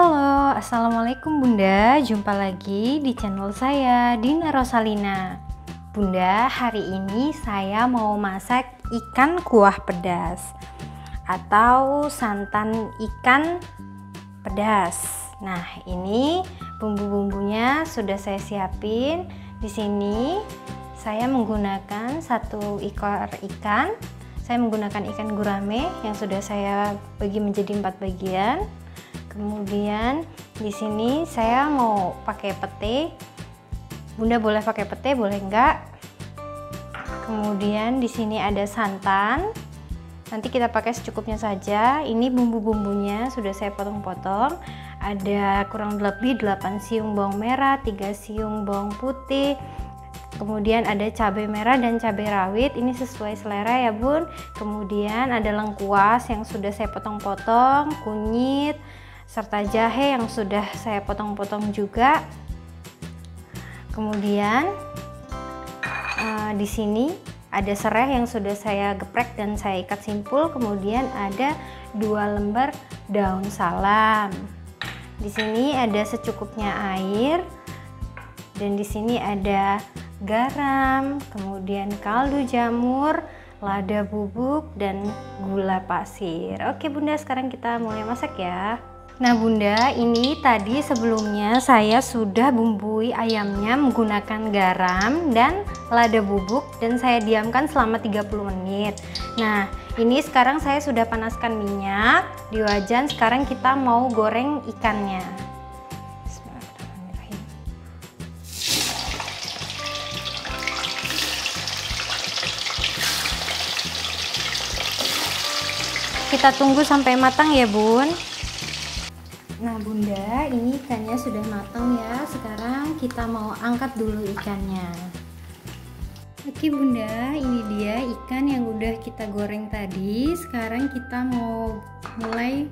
Assalamualaikum Bunda, jumpa lagi di channel saya Dina Rosalina. Bunda, hari ini saya mau masak ikan kuah pedas atau santan ikan pedas. Nah, ini bumbu-bumbunya sudah saya siapin. Di sini saya menggunakan satu ekor ikan. Saya menggunakan ikan gurame yang sudah saya bagi menjadi empat bagian kemudian di sini saya mau pakai pete. Bunda boleh pakai pete boleh enggak? Kemudian di sini ada santan. Nanti kita pakai secukupnya saja. Ini bumbu-bumbunya sudah saya potong-potong. Ada kurang lebih 8 siung bawang merah 3 siung bawang putih. Kemudian ada cabai merah dan cabai rawit. Ini sesuai selera ya bun. Kemudian ada lengkuas yang sudah saya potong-potong kunyit serta jahe yang sudah saya potong-potong juga. Kemudian uh, di sini ada serai yang sudah saya geprek dan saya ikat simpul. Kemudian ada dua lembar daun salam. Di sini ada secukupnya air dan di sini ada garam, kemudian kaldu jamur, lada bubuk dan gula pasir. Oke Bunda, sekarang kita mulai masak ya. Nah bunda ini tadi sebelumnya saya sudah bumbui ayamnya menggunakan garam dan lada bubuk dan saya diamkan selama 30 menit. Nah ini sekarang saya sudah panaskan minyak di wajan. Sekarang kita mau goreng ikannya. Kita tunggu sampai matang ya bun Nah bunda ini ikannya sudah matang ya. Sekarang kita mau angkat dulu ikannya. Oke bunda ini dia ikan yang udah kita goreng tadi. Sekarang kita mau mulai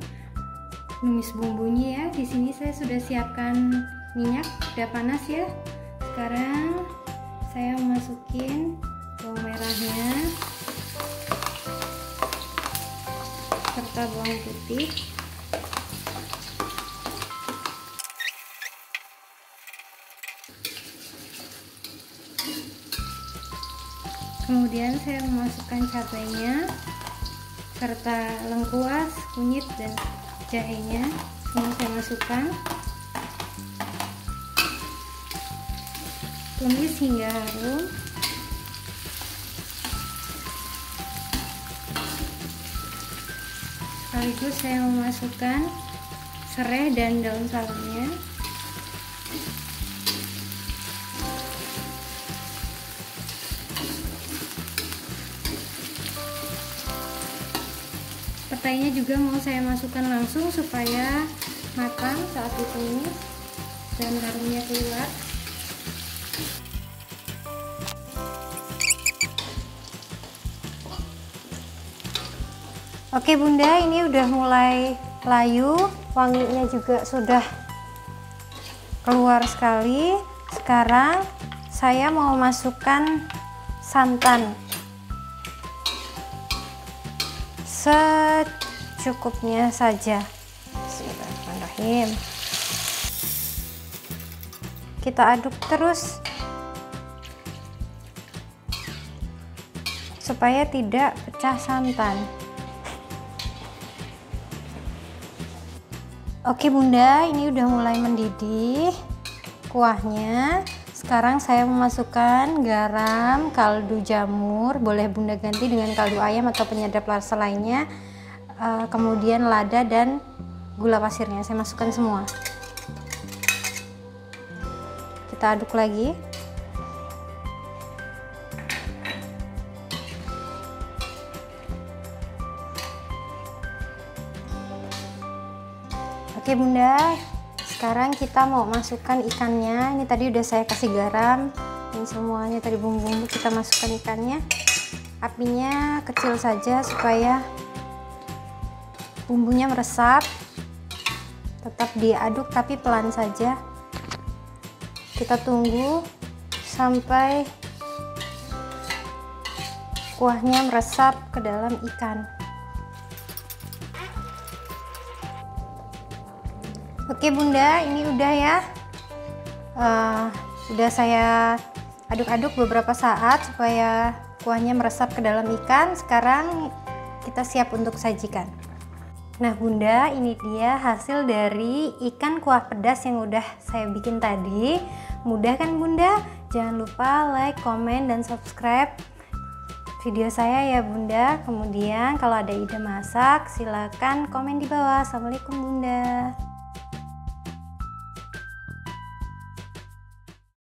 numis bumbunya ya. Di sini saya sudah siapkan minyak. Udah panas ya. Sekarang saya masukin bawang merahnya serta bawang putih kemudian saya memasukkan cabainya serta lengkuas, kunyit dan jahenya. Semua saya masukkan. Tumis hingga harum. Sekaligus saya memasukkan serai dan daun salamnya petainya juga mau saya masukkan langsung supaya matang saat ditumis dan garumnya keluar. Oke bunda ini udah mulai layu. Wanginya juga sudah keluar sekali. Sekarang saya mau masukkan santan secukupnya saja. Bismillahirrahmanirrahim. Kita aduk terus. Supaya tidak pecah santan. Oke bunda ini udah mulai mendidih kuahnya sekarang saya memasukkan garam, kaldu jamur, boleh bunda ganti dengan kaldu ayam atau penyedap rasa lainnya. Uh, kemudian lada dan gula pasirnya saya masukkan semua. Kita aduk lagi. Oke bunda, sekarang kita mau masukkan ikannya. Ini tadi udah saya kasih garam. Ini semuanya tadi bumbu-bumbu kita masukkan ikannya. Apinya kecil saja supaya bumbunya meresap. Tetap diaduk tapi pelan saja. Kita tunggu sampai kuahnya meresap ke dalam ikan Oke bunda, ini udah ya. Uh, sudah saya aduk-aduk beberapa saat supaya kuahnya meresap ke dalam ikan. Sekarang kita siap untuk sajikan. Nah bunda, ini dia hasil dari ikan kuah pedas yang udah saya bikin tadi. Mudah kan bunda? Jangan lupa like, komen, dan subscribe video saya ya bunda. Kemudian kalau ada ide masak, silakan komen di bawah. Assalamualaikum bunda.